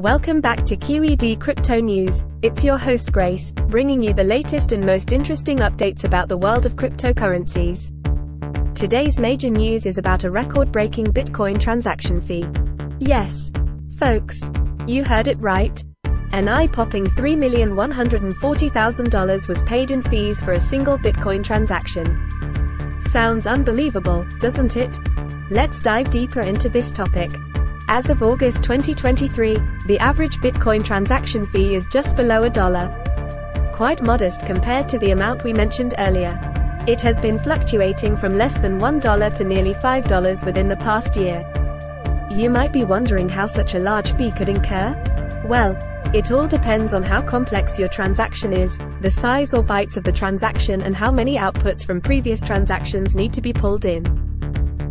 Welcome back to QED Crypto News. It's your host Grace, bringing you the latest and most interesting updates about the world of cryptocurrencies. Today's major news is about a record breaking Bitcoin transaction fee. Yes, folks, you heard it right. An eye popping $3,140,000 was paid in fees for a single Bitcoin transaction. Sounds unbelievable, doesn't it? Let's dive deeper into this topic. As of August 2023, the average Bitcoin transaction fee is just below a dollar. Quite modest compared to the amount we mentioned earlier. It has been fluctuating from less than $1 to nearly $5 within the past year. You might be wondering how such a large fee could incur? Well, it all depends on how complex your transaction is, the size or bytes of the transaction and how many outputs from previous transactions need to be pulled in.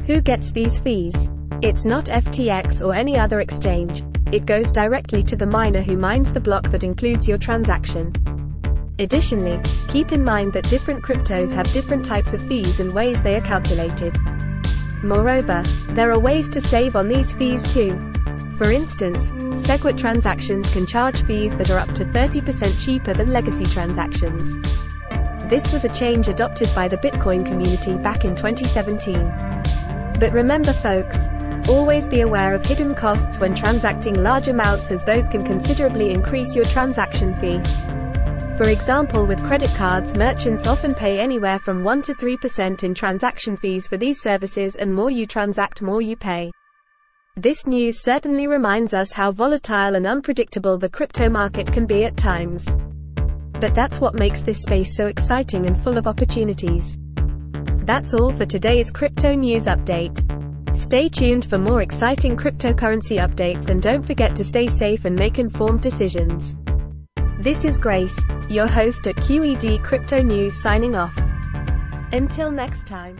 Who gets these fees? It's not FTX or any other exchange. It goes directly to the miner who mines the block that includes your transaction. Additionally, keep in mind that different cryptos have different types of fees and ways they are calculated. Moreover, there are ways to save on these fees too. For instance, Segwit transactions can charge fees that are up to 30% cheaper than legacy transactions. This was a change adopted by the Bitcoin community back in 2017. But remember folks, Always be aware of hidden costs when transacting large amounts as those can considerably increase your transaction fee. For example with credit cards merchants often pay anywhere from 1 to 3% in transaction fees for these services and more you transact more you pay. This news certainly reminds us how volatile and unpredictable the crypto market can be at times. But that's what makes this space so exciting and full of opportunities. That's all for today's crypto news update. Stay tuned for more exciting cryptocurrency updates and don't forget to stay safe and make informed decisions. This is Grace, your host at QED Crypto News signing off. Until next time.